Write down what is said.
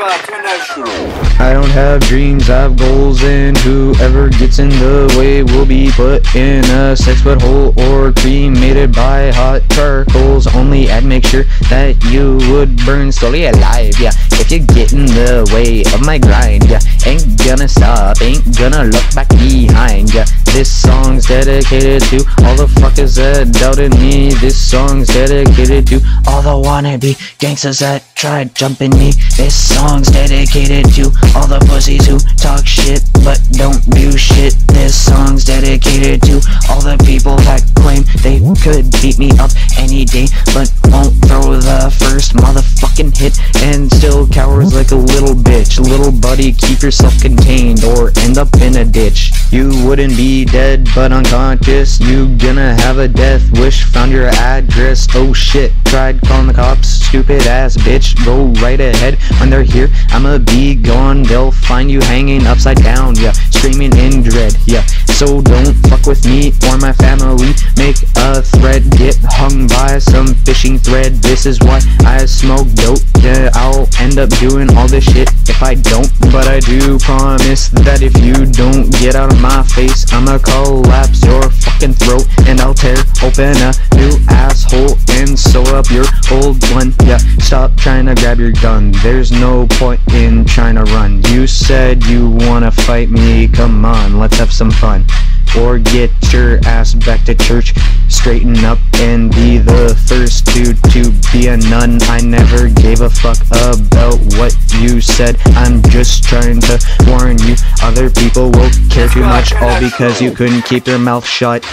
I don't have dreams, I have goals, and whoever gets in the way will be put in a sex hole or cremated by hot charcoals. Only I'd make sure that you would burn slowly alive, yeah. If you get in the way of my grind, yeah, ain't gonna stop, ain't gonna look back behind, yeah. This song's dedicated to all the fuckers that doubted me. This song's dedicated to all the wannabe gangsters that tried jumping me. This song's dedicated to all the pussies who talk shit but don't do shit. This song's dedicated to all the people that claim they could beat me up any day but won't throw the first motherfucking hit and still little Little buddy, keep yourself contained or end up in a ditch. You wouldn't be dead but unconscious. You gonna have a death wish. Found your address. Oh shit. Tried calling the cops. Stupid ass bitch. Go right ahead. When they're here, I'ma be gone. They'll find you hanging upside down. Yeah. Screaming in dread. Yeah. So don't fuck with me or my family. Make a threat, Get hung by some fishing thread. This is why I smoke dope. Yeah. I'll end up doing all this shit if I don't. But I do promise that if you don't get out of my face, I'ma collapse your fucking throat and I'll tear open a new asshole and sew up your old one. Yeah, stop trying to grab your gun. There's no point in trying to run. You said you wanna fight me. Come on, let's have some fun or get your ass back to church straighten up and be the first to to be a nun. I never gave a fuck about what you said. I'm just trying to warn you. Other people will care too much all because you couldn't keep your mouth shut